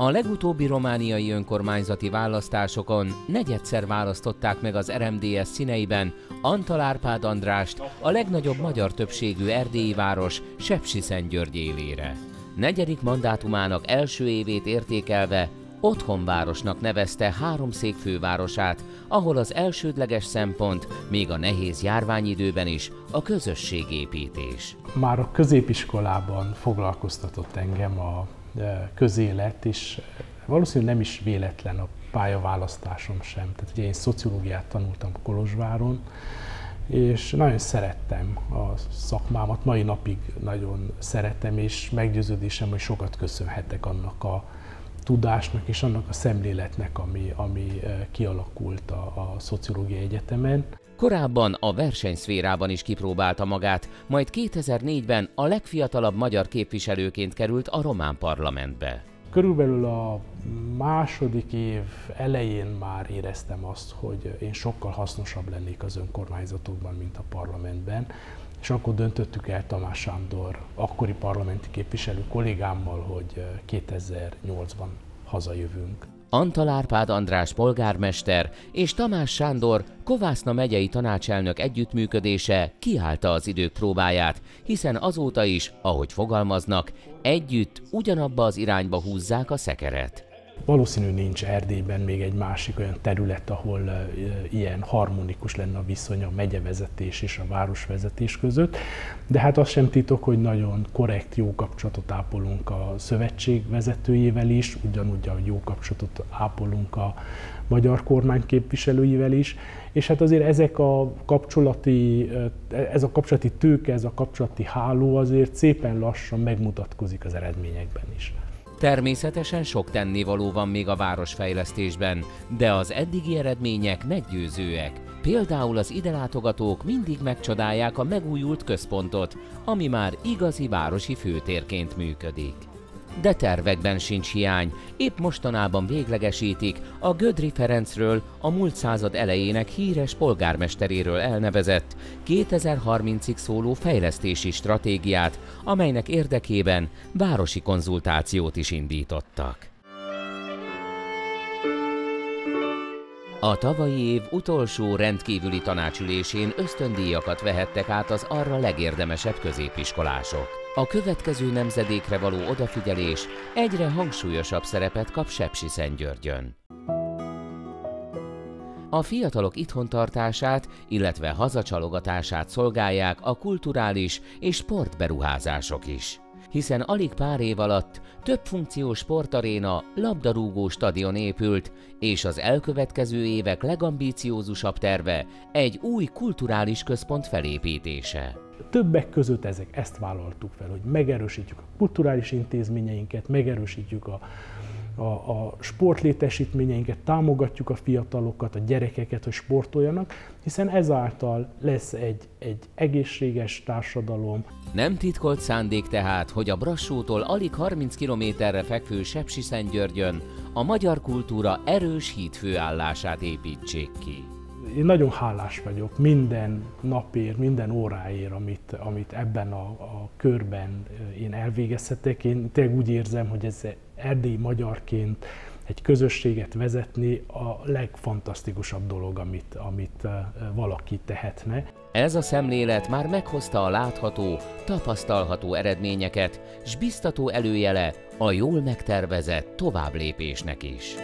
A legutóbbi romániai önkormányzati választásokon negyedszer választották meg az RMDS színeiben Antal Árpád Andrást, a legnagyobb magyar többségű erdélyi város Sepsiszentgyörgy élére. Negyedik mandátumának első évét értékelve otthonvárosnak nevezte három székfővárosát, ahol az elsődleges szempont még a nehéz járványidőben is a közösségépítés. Már a középiskolában foglalkoztatott engem a közélet, és valószínűleg nem is véletlen a pályaválasztásom sem. Tehát ugye én szociológiát tanultam Kolozsváron, és nagyon szerettem a szakmámat, mai napig nagyon szeretem, és meggyőződésem, hogy sokat köszönhetek annak a tudásnak és annak a szemléletnek, ami, ami kialakult a, a Szociológiai Egyetemen. Korábban a versenyszférában is kipróbálta magát, majd 2004-ben a legfiatalabb magyar képviselőként került a román parlamentbe. Körülbelül a második év elején már éreztem azt, hogy én sokkal hasznosabb lennék az önkormányzatokban, mint a parlamentben, és akkor döntöttük el Tamás Sándor, akkori parlamenti képviselő kollégámmal, hogy 2008-ban hazajövünk. Antal Árpád András polgármester és Tamás Sándor Kovászna megyei tanácselnök együttműködése kiállta az idők próbáját, hiszen azóta is, ahogy fogalmaznak, együtt ugyanabba az irányba húzzák a szekeret. Valószínű nincs Erdélyben még egy másik olyan terület, ahol ilyen harmonikus lenne a viszony a megyevezetés és a városvezetés között, de hát az sem titok, hogy nagyon korrekt, jó kapcsolatot ápolunk a szövetség vezetőjével is, ugyanúgy, ahogy jó kapcsolatot ápolunk a magyar kormány képviselőivel is, és hát azért ezek a kapcsolati, ez a kapcsolati tőke, ez a kapcsolati háló azért szépen lassan megmutatkozik az eredményekben is. Természetesen sok tennivaló van még a városfejlesztésben, de az eddigi eredmények meggyőzőek. Például az ide látogatók mindig megcsodálják a megújult központot, ami már igazi városi főtérként működik de tervekben sincs hiány. Épp mostanában véglegesítik a Gödri Ferencről, a múlt század elejének híres polgármesteréről elnevezett 2030-ig szóló fejlesztési stratégiát, amelynek érdekében városi konzultációt is indítottak. A tavalyi év utolsó rendkívüli tanácsülésén ösztöndíjakat vehettek át az arra legérdemesebb középiskolások. A következő nemzedékre való odafigyelés egyre hangsúlyosabb szerepet kap Sepsiszentgyörgyön. A fiatalok itthontartását, illetve hazacsalogatását szolgálják a kulturális és sportberuházások is hiszen alig pár év alatt több funkciós sportaréna, labdarúgó stadion épült, és az elkövetkező évek legambíciózusabb terve egy új kulturális központ felépítése. Többek között ezek ezt vállaltuk fel, hogy megerősítjük a kulturális intézményeinket, megerősítjük a a, a sportlétesítményeinket, támogatjuk a fiatalokat, a gyerekeket, hogy sportoljanak, hiszen ezáltal lesz egy, egy egészséges társadalom. Nem titkolt szándék tehát, hogy a Brassótól alig 30 kilométerre fekvő Sepsiszentgyörgyön a magyar kultúra erős hídfőállását építsék ki. Én nagyon hálás vagyok minden napért, minden óráért, amit, amit ebben a, a körben én elvégezhetek. Én tényleg úgy érzem, hogy ez erdélyi magyarként egy közösséget vezetni a legfantasztikusabb dolog, amit, amit valaki tehetne. Ez a szemlélet már meghozta a látható, tapasztalható eredményeket, s biztató előjele a jól megtervezett továbblépésnek is.